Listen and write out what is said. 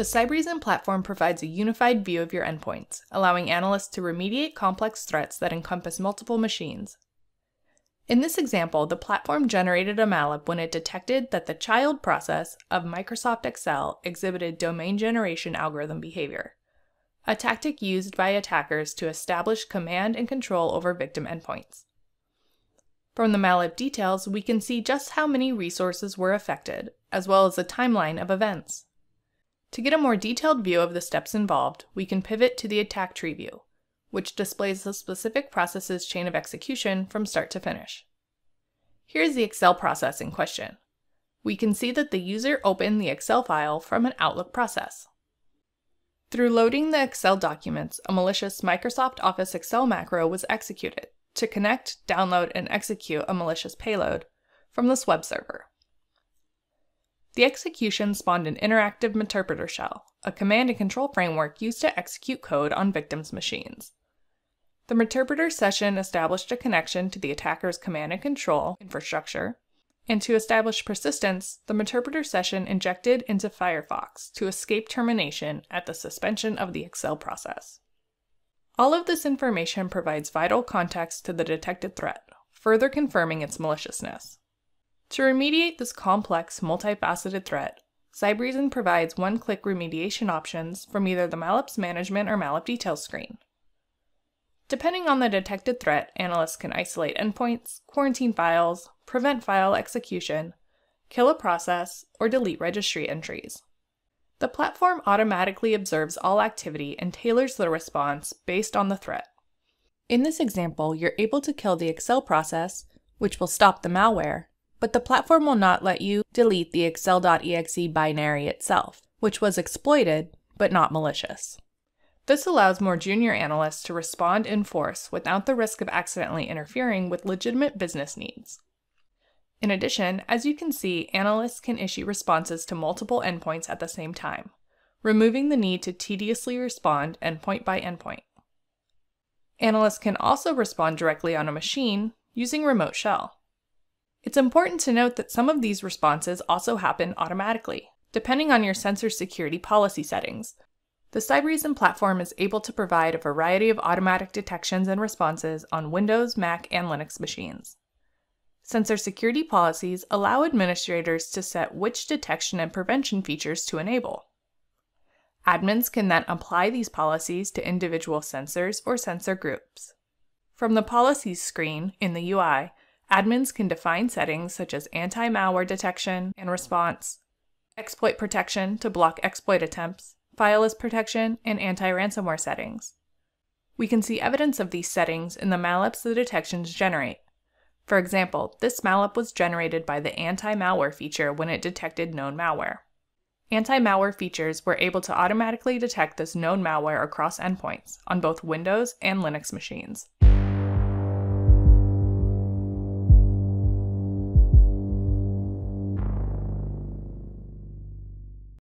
The Cybereason platform provides a unified view of your endpoints, allowing analysts to remediate complex threats that encompass multiple machines. In this example, the platform generated a MalOp when it detected that the child process of Microsoft Excel exhibited domain generation algorithm behavior, a tactic used by attackers to establish command and control over victim endpoints. From the MalOp details, we can see just how many resources were affected, as well as a timeline of events. To get a more detailed view of the steps involved, we can pivot to the attack tree view, which displays the specific process's chain of execution from start to finish. Here's the Excel process in question. We can see that the user opened the Excel file from an Outlook process. Through loading the Excel documents, a malicious Microsoft Office Excel macro was executed to connect, download, and execute a malicious payload from this web server. The execution spawned an interactive Meterpreter shell, a command and control framework used to execute code on victims' machines. The Meterpreter session established a connection to the attacker's command and control infrastructure, and to establish persistence, the Meterpreter session injected into Firefox to escape termination at the suspension of the Excel process. All of this information provides vital context to the detected threat, further confirming its maliciousness. To remediate this complex, multifaceted threat, Cybereason provides one-click remediation options from either the MalOps Management or MalOp Details screen. Depending on the detected threat, analysts can isolate endpoints, quarantine files, prevent file execution, kill a process, or delete registry entries. The platform automatically observes all activity and tailors the response based on the threat. In this example, you're able to kill the Excel process, which will stop the malware, but the platform will not let you delete the excel.exe binary itself, which was exploited but not malicious. This allows more junior analysts to respond in force without the risk of accidentally interfering with legitimate business needs. In addition, as you can see, analysts can issue responses to multiple endpoints at the same time, removing the need to tediously respond endpoint by endpoint. Analysts can also respond directly on a machine using Remote Shell. It's important to note that some of these responses also happen automatically, depending on your sensor security policy settings. The Cybereason platform is able to provide a variety of automatic detections and responses on Windows, Mac, and Linux machines. Sensor security policies allow administrators to set which detection and prevention features to enable. Admins can then apply these policies to individual sensors or sensor groups. From the Policies screen in the UI, Admins can define settings such as anti-malware detection and response, exploit protection to block exploit attempts, fileless protection, and anti-ransomware settings. We can see evidence of these settings in the MalOps the detections generate. For example, this MalOp was generated by the anti-malware feature when it detected known malware. Anti-malware features were able to automatically detect this known malware across endpoints on both Windows and Linux machines.